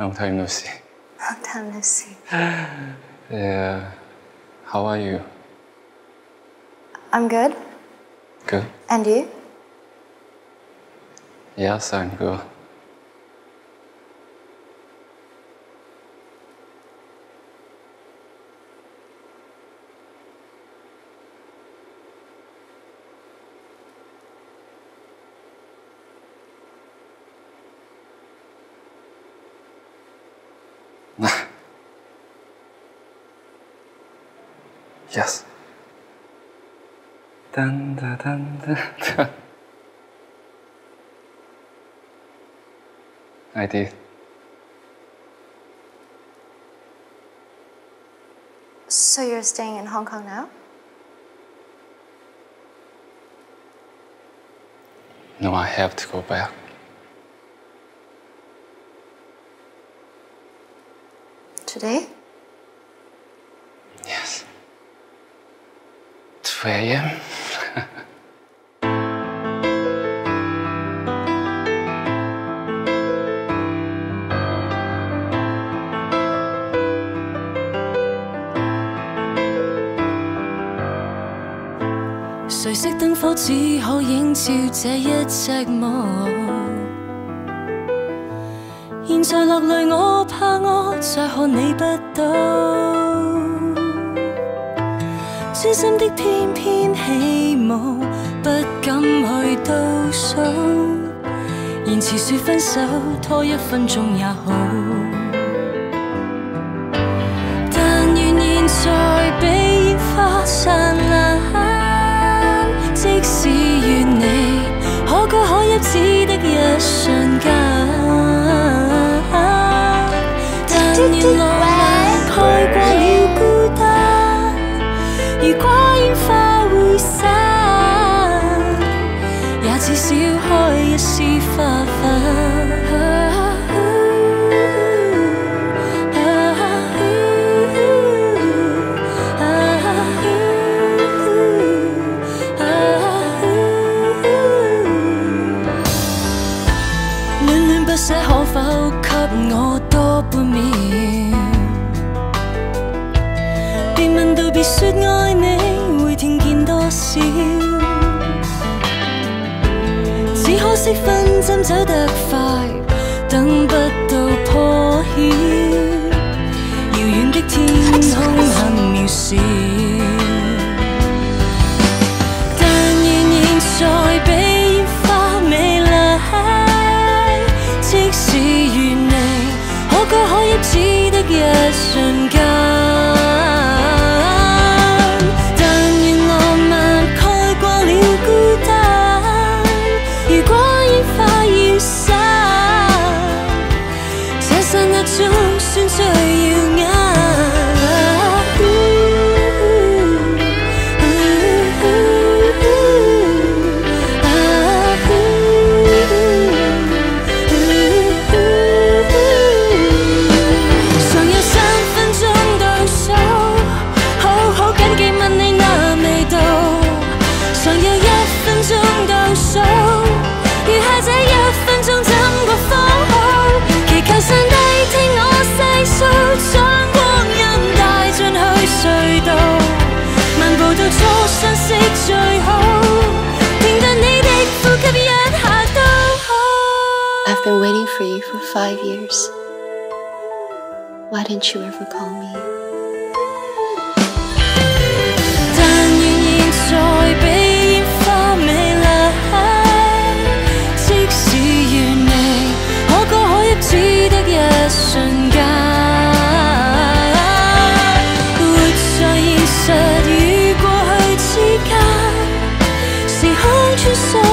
Long time no see. Long time no see. Yeah. How are you? I'm good. Good. And you? Yes, I'm good. Yes. Dun, dun, dun, dun, dun. I did. So you're staying in Hong Kong now? No, I have to go back. Today? 2 a.m. 谁熄灯火只可映照这一隻夢。現在落淚，我怕我再看你不到。专心的翩翩起舞，不敢去倒数。言辭說分手，拖一分钟也好。但愿现在被烟花開一絲花瓣。戀戀不捨，可否給我多半秒？別問道別說愛你，會聽見多少？只可惜分针走得快，等不到破晓。遥远的天空很渺小。但愿现在比烟花美丽，即使与你可歌可泣只得一瞬 漫步到初相识最好，听到你的呼吸一下都好。 I've been waiting for you for five years. Why didn't you ever call me? 去随